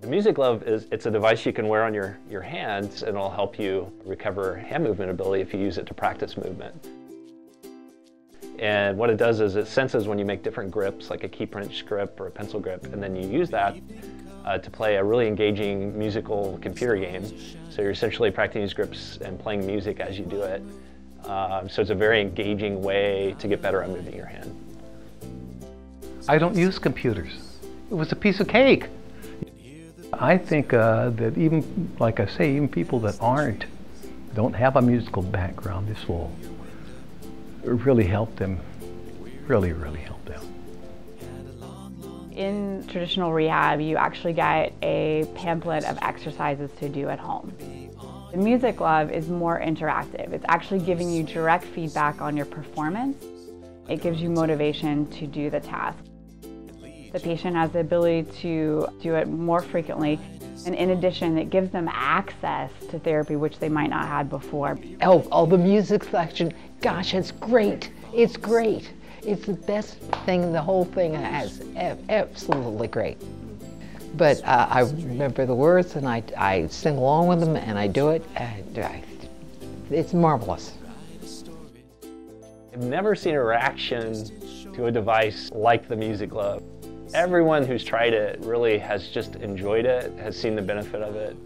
The Music Glove is it's a device you can wear on your, your hands and it'll help you recover hand movement ability if you use it to practice movement. And what it does is it senses when you make different grips, like a key pinch grip or a pencil grip, and then you use that uh, to play a really engaging musical computer game. So you're essentially practicing these grips and playing music as you do it. Um, so it's a very engaging way to get better at moving your hand. I don't use computers. It was a piece of cake. I think uh, that even, like I say, even people that aren't, don't have a musical background, this will really help them, really, really help them. In traditional rehab, you actually get a pamphlet of exercises to do at home. The Music Glove is more interactive. It's actually giving you direct feedback on your performance. It gives you motivation to do the task. The patient has the ability to do it more frequently. And in addition, it gives them access to therapy, which they might not have before. Oh, all the music selection, gosh, it's great. It's great. It's the best thing the whole thing has. Absolutely great. But uh, I remember the words and I, I sing along with them and I do it. And I, it's marvelous. I've never seen a reaction to a device like the Music Glove. Everyone who's tried it really has just enjoyed it, has seen the benefit of it.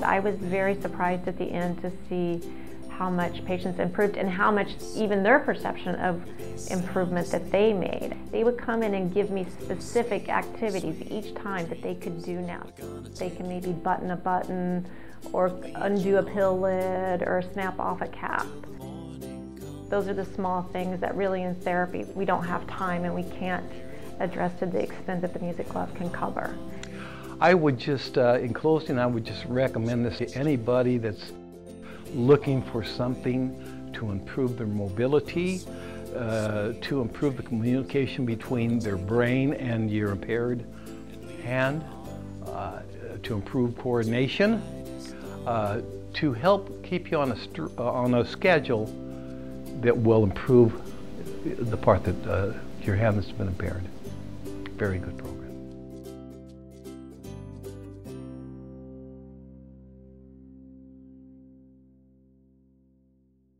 I was very surprised at the end to see how much patients improved and how much even their perception of improvement that they made. They would come in and give me specific activities each time that they could do now. They can maybe button a button or undo a pill lid or snap off a cap. Those are the small things that really in therapy we don't have time and we can't address to the extent that the Music Glove can cover. I would just, uh, in closing, I would just recommend this to anybody that's looking for something to improve their mobility, uh, to improve the communication between their brain and your impaired hand, uh, to improve coordination, uh, to help keep you on a, uh, on a schedule that will improve the part that uh, your hand has been impaired very good program.